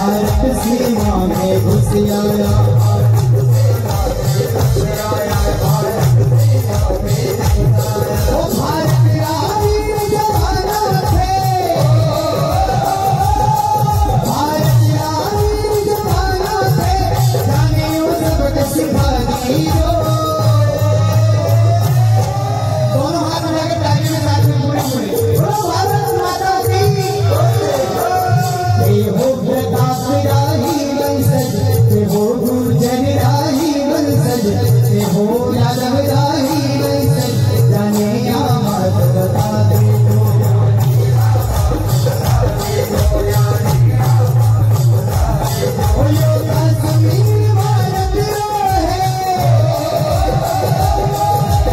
भारत सीमा में घुस आया